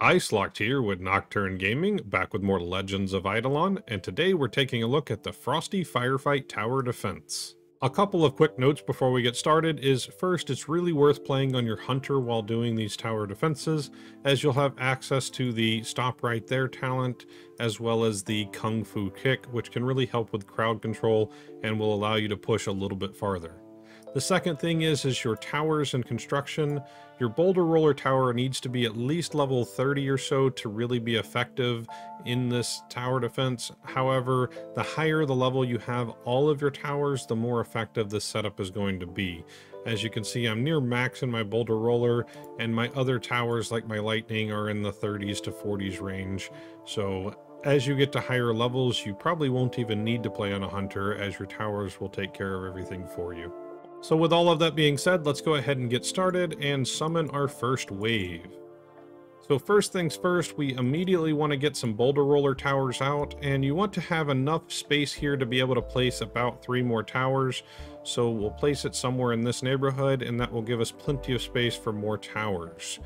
Icelocked here with Nocturne Gaming, back with more Legends of Idleon, and today we're taking a look at the Frosty Firefight Tower Defense. A couple of quick notes before we get started is first, it's really worth playing on your Hunter while doing these tower defenses, as you'll have access to the Stop Right There talent, as well as the Kung Fu Kick, which can really help with crowd control and will allow you to push a little bit farther. The second thing is, is your towers and construction. Your boulder roller tower needs to be at least level 30 or so to really be effective in this tower defense. However, the higher the level you have all of your towers, the more effective this setup is going to be. As you can see, I'm near max in my boulder roller, and my other towers, like my lightning, are in the 30s to 40s range. So as you get to higher levels, you probably won't even need to play on a hunter, as your towers will take care of everything for you. So with all of that being said, let's go ahead and get started and summon our first wave. So first things first, we immediately want to get some boulder roller towers out, and you want to have enough space here to be able to place about three more towers. So we'll place it somewhere in this neighborhood, and that will give us plenty of space for more towers.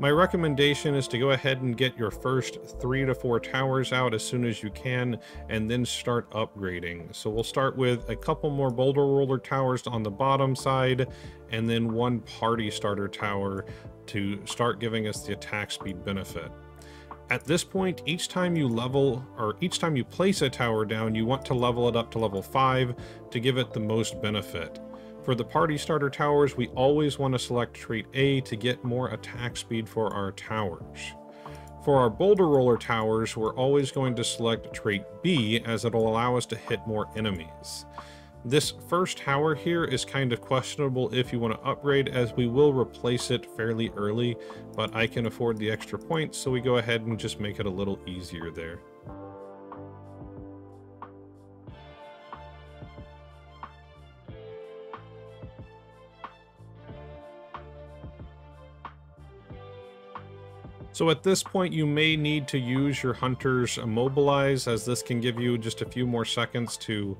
My recommendation is to go ahead and get your first three to four towers out as soon as you can and then start upgrading. So we'll start with a couple more boulder roller towers on the bottom side and then one party starter tower to start giving us the attack speed benefit. At this point, each time you level, or each time you place a tower down, you want to level it up to level 5 to give it the most benefit. For the party starter towers, we always want to select trait A to get more attack speed for our towers. For our boulder roller towers, we're always going to select trait B as it'll allow us to hit more enemies. This first tower here is kind of questionable if you want to upgrade as we will replace it fairly early, but I can afford the extra points so we go ahead and just make it a little easier there. So at this point, you may need to use your Hunter's Immobilize, as this can give you just a few more seconds to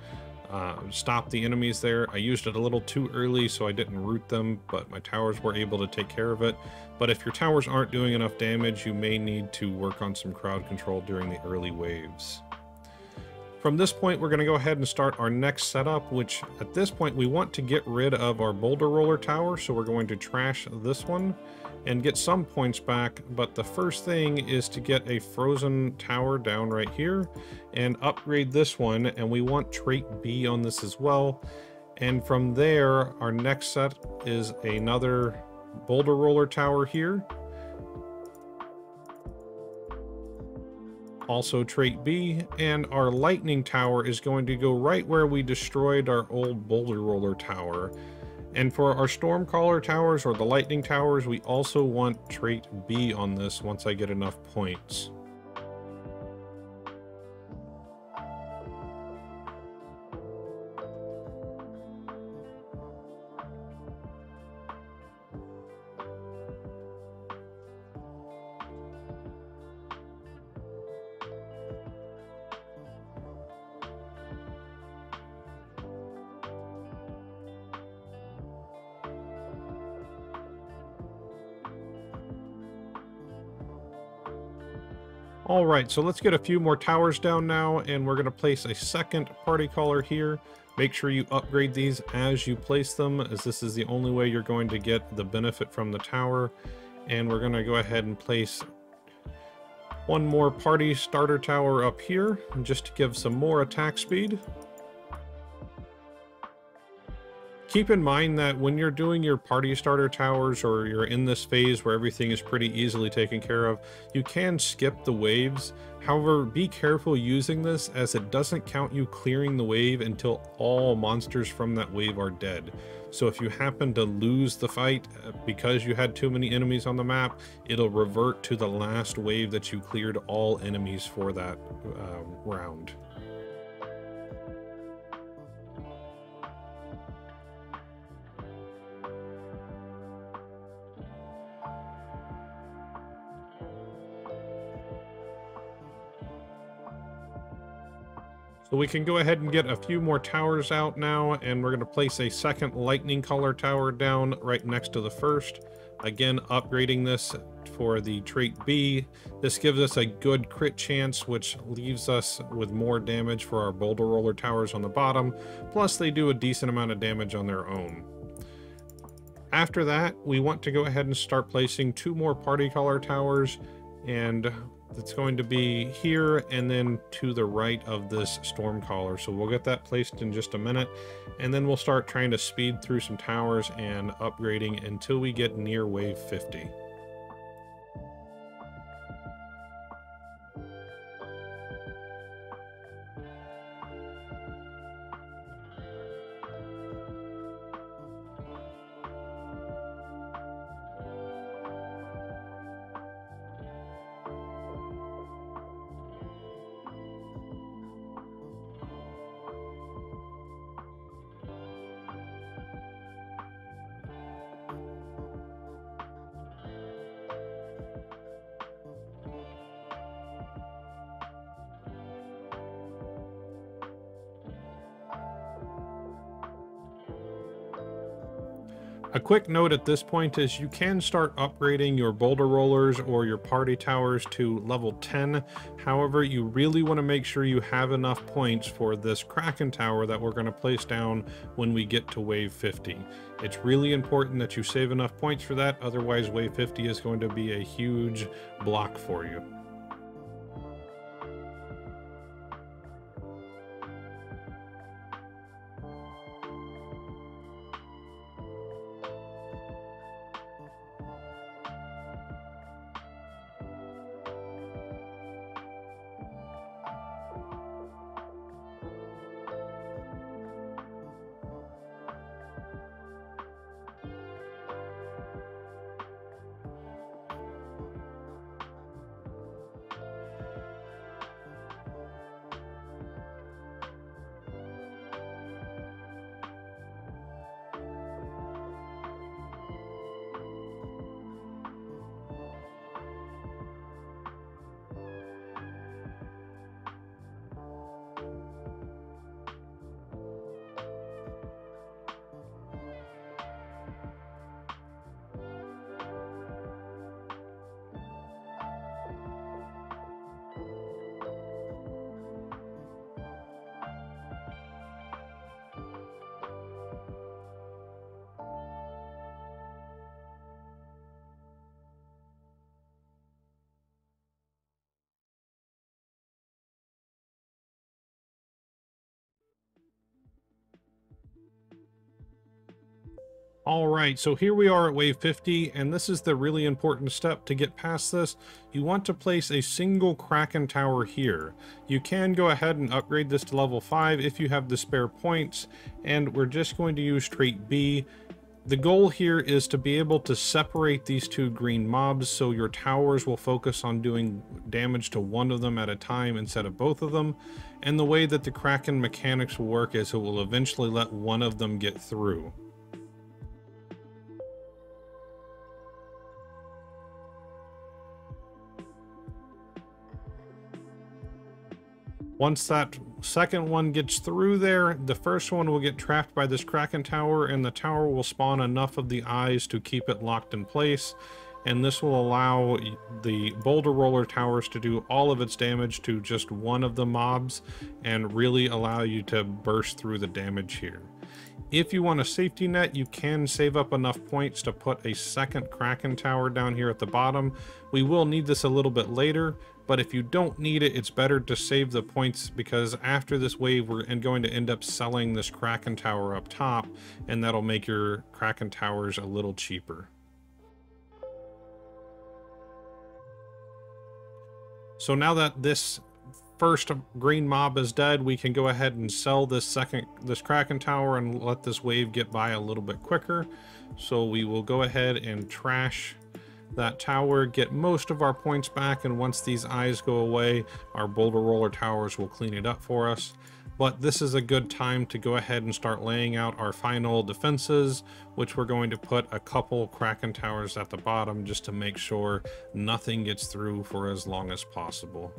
uh, stop the enemies there. I used it a little too early, so I didn't root them, but my towers were able to take care of it. But if your towers aren't doing enough damage, you may need to work on some crowd control during the early waves. From this point, we're going to go ahead and start our next setup, which at this point, we want to get rid of our boulder roller tower, so we're going to trash this one and get some points back, but the first thing is to get a frozen tower down right here and upgrade this one, and we want trait B on this as well. And from there, our next set is another boulder roller tower here. Also trait B, and our lightning tower is going to go right where we destroyed our old boulder roller tower. And for our Stormcaller towers or the Lightning towers, we also want trait B on this once I get enough points. All right, so let's get a few more towers down now, and we're going to place a second party caller here. Make sure you upgrade these as you place them, as this is the only way you're going to get the benefit from the tower. And we're going to go ahead and place one more party starter tower up here, just to give some more attack speed. Keep in mind that when you're doing your party starter towers or you're in this phase where everything is pretty easily taken care of, you can skip the waves. However, be careful using this as it doesn't count you clearing the wave until all monsters from that wave are dead. So if you happen to lose the fight uh, because you had too many enemies on the map, it'll revert to the last wave that you cleared all enemies for that uh, round. So we can go ahead and get a few more towers out now, and we're going to place a second lightning caller tower down right next to the first. Again, upgrading this for the trait B. This gives us a good crit chance, which leaves us with more damage for our boulder roller towers on the bottom. Plus, they do a decent amount of damage on their own. After that, we want to go ahead and start placing two more party color towers, and it's going to be here and then to the right of this Stormcaller. So we'll get that placed in just a minute, and then we'll start trying to speed through some towers and upgrading until we get near wave 50. A quick note at this point is you can start upgrading your boulder rollers or your party towers to level 10. However, you really want to make sure you have enough points for this Kraken tower that we're going to place down when we get to wave 50. It's really important that you save enough points for that, otherwise wave 50 is going to be a huge block for you. All right, so here we are at wave 50, and this is the really important step to get past this. You want to place a single Kraken tower here. You can go ahead and upgrade this to level 5 if you have the spare points, and we're just going to use trait B. The goal here is to be able to separate these two green mobs so your towers will focus on doing damage to one of them at a time instead of both of them. And the way that the Kraken mechanics will work is it will eventually let one of them get through. Once that second one gets through there, the first one will get trapped by this Kraken Tower, and the tower will spawn enough of the eyes to keep it locked in place. And this will allow the Boulder Roller Towers to do all of its damage to just one of the mobs, and really allow you to burst through the damage here. If you want a safety net, you can save up enough points to put a second Kraken Tower down here at the bottom. We will need this a little bit later, but if you don't need it, it's better to save the points because after this wave, we're going to end up selling this Kraken Tower up top, and that'll make your Kraken Towers a little cheaper. So now that this first green mob is dead, we can go ahead and sell this second, this Kraken Tower and let this wave get by a little bit quicker. So we will go ahead and trash that tower, get most of our points back, and once these eyes go away, our boulder roller towers will clean it up for us. But this is a good time to go ahead and start laying out our final defenses, which we're going to put a couple Kraken towers at the bottom just to make sure nothing gets through for as long as possible.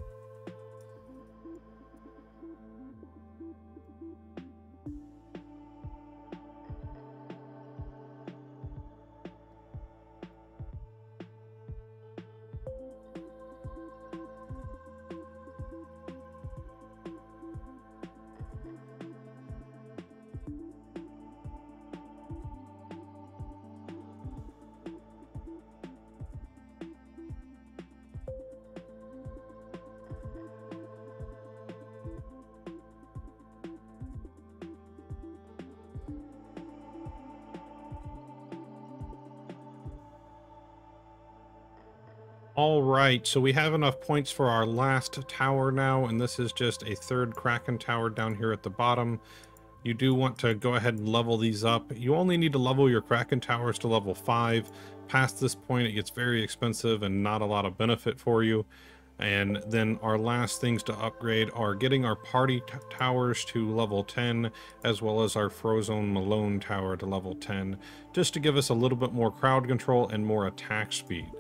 All right, so we have enough points for our last tower now, and this is just a third Kraken tower down here at the bottom. You do want to go ahead and level these up. You only need to level your Kraken towers to level 5. Past this point, it gets very expensive and not a lot of benefit for you. And then our last things to upgrade are getting our party towers to level 10, as well as our Frozone Malone tower to level 10, just to give us a little bit more crowd control and more attack speed.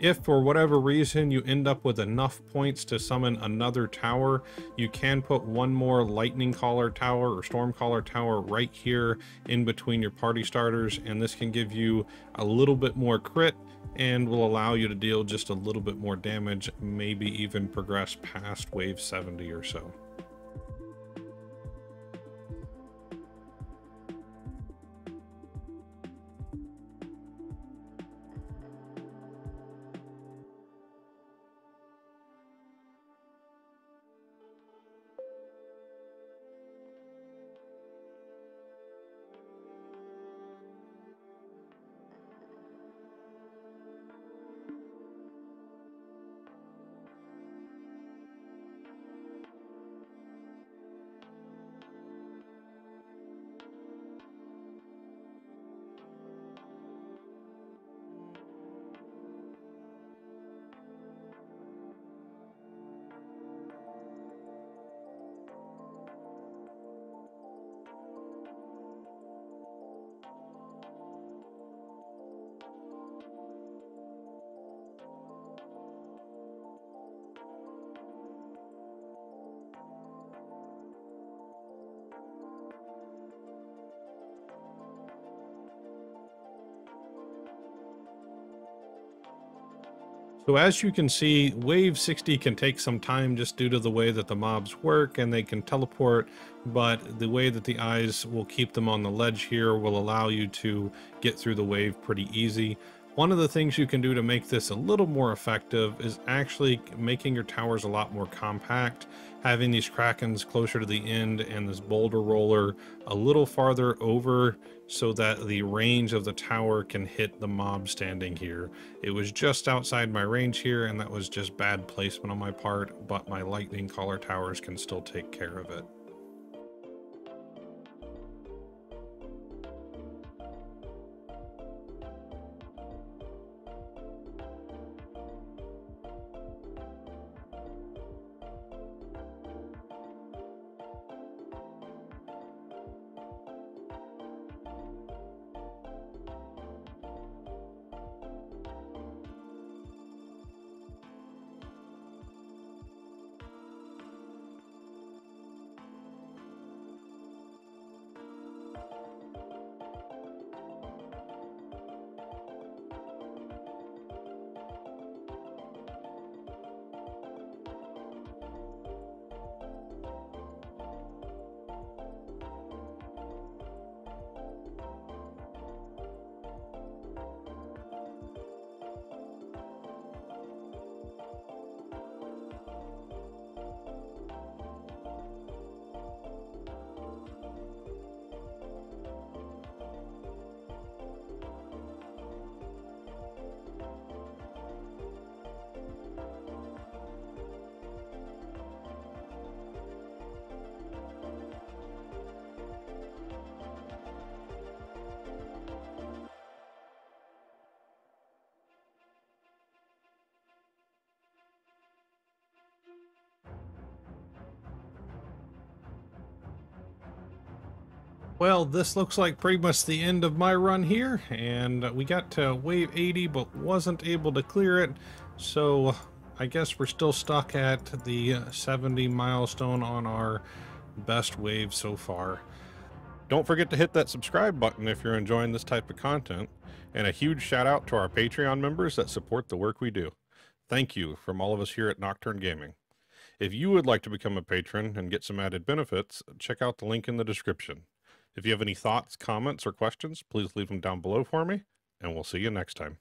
If for whatever reason you end up with enough points to summon another tower, you can put one more lightning caller tower or Stormcaller tower right here in between your party starters and this can give you a little bit more crit and will allow you to deal just a little bit more damage, maybe even progress past wave 70 or so. So as you can see, wave 60 can take some time just due to the way that the mobs work and they can teleport, but the way that the eyes will keep them on the ledge here will allow you to get through the wave pretty easy. One of the things you can do to make this a little more effective is actually making your towers a lot more compact, having these Krakens closer to the end and this boulder roller a little farther over so that the range of the tower can hit the mob standing here. It was just outside my range here and that was just bad placement on my part, but my lightning caller towers can still take care of it. Well, this looks like pretty much the end of my run here, and we got to wave 80, but wasn't able to clear it, so I guess we're still stuck at the 70 milestone on our best wave so far. Don't forget to hit that subscribe button if you're enjoying this type of content, and a huge shout out to our Patreon members that support the work we do. Thank you from all of us here at Nocturne Gaming. If you would like to become a patron and get some added benefits, check out the link in the description. If you have any thoughts, comments, or questions, please leave them down below for me, and we'll see you next time.